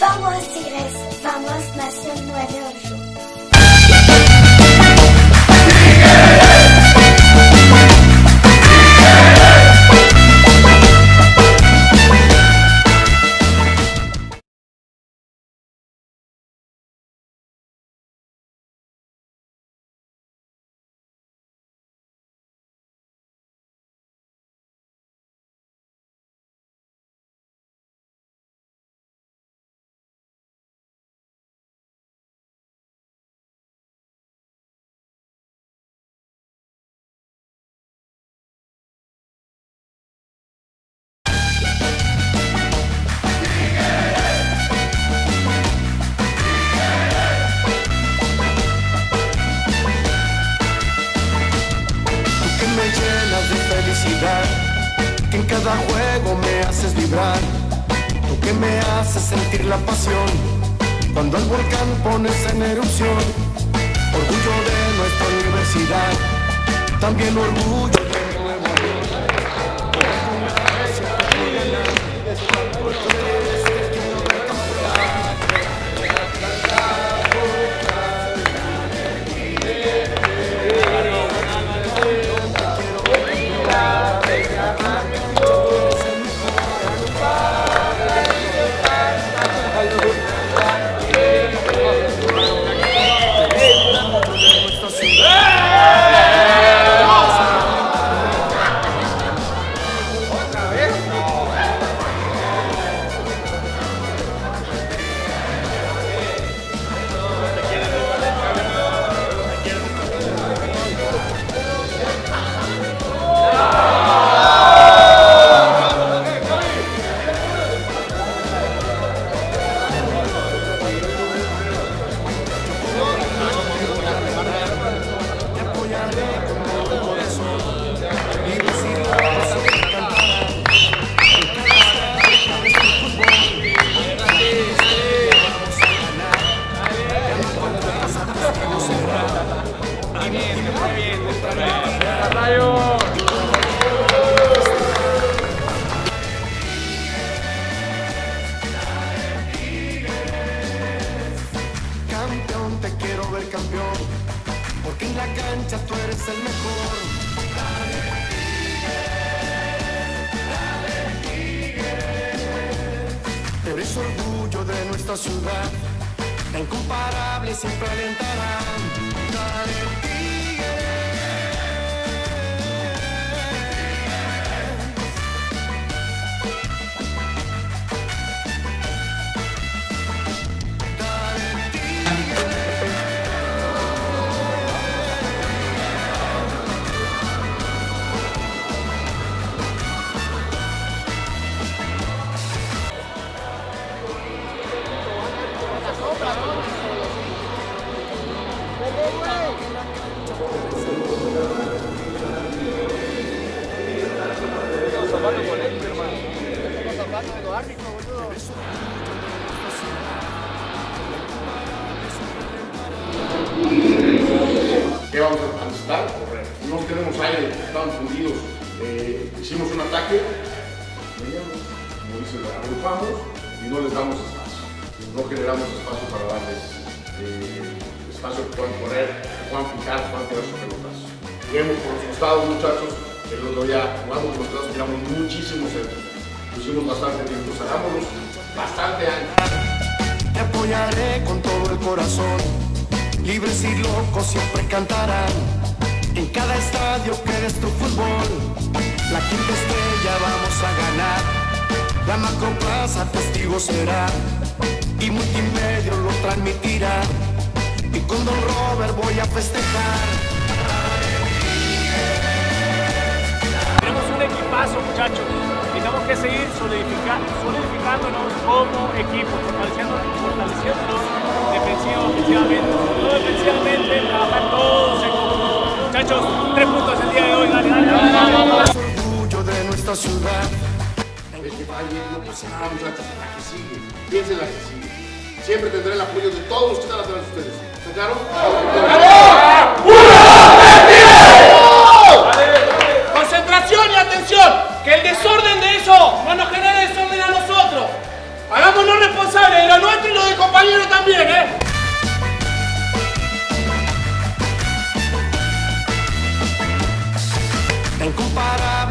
Vamos Tigres, vamos Nación 98. Tú cada juego me haces vibrar. Tú que me haces sentir la pasión, cuando el volcán pones en erupción. Orgullo de nuestra universidad, también orgullo de Orgullo de nuestra ciudad, la incomparable siempre alentará. ¿Qué vamos a necesitar? Correr. No tenemos aire, estamos fundidos. Eh, hicimos un ataque, como dice, agrupamos y no les damos espacio. No generamos espacio para darles eh, espacio que puedan correr, que puedan picar, que puedan tirar sus pelotas. Lleguemos por los costados, muchachos. El otro día jugamos los costados, tiramos muchísimos centros. Pusimos bastante tiempo, hagámoslos bastante antes. Te apoyaré con todo el corazón. Libres y locos siempre cantarán. En cada estadio que eres tu fútbol. La quinta estrella vamos a ganar. La macroplaza testigo será. Y multimedia lo transmitirá. Y con Don Robert voy a festejar. Tenemos un equipazo, muchachos. Tenemos que seguir solidificándonos como equipo, fortaleciéndonos defensiva, ofensivamente. No defensivamente, trabajar todos en conjunto. Muchachos, tres puntos el día de hoy. Dale, dale, dale, dale. Orgullo de nuestra ciudad. Es que falle, no pasa nada, muchachos. La que sigue. Piensen la que sigue. Siempre tendré el apoyo de todos que están de ustedes. ¿Está claro?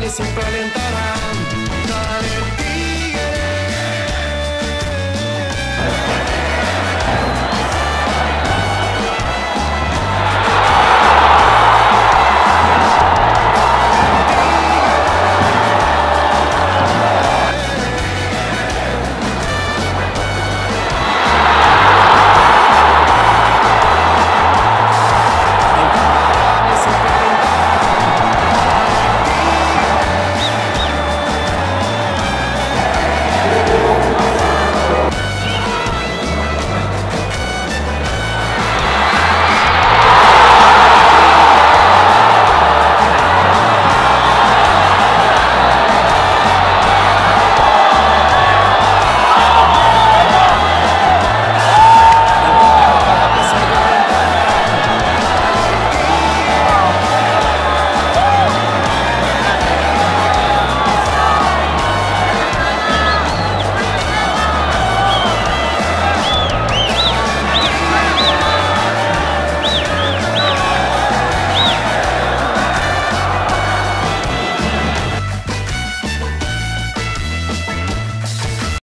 Siempre alentarán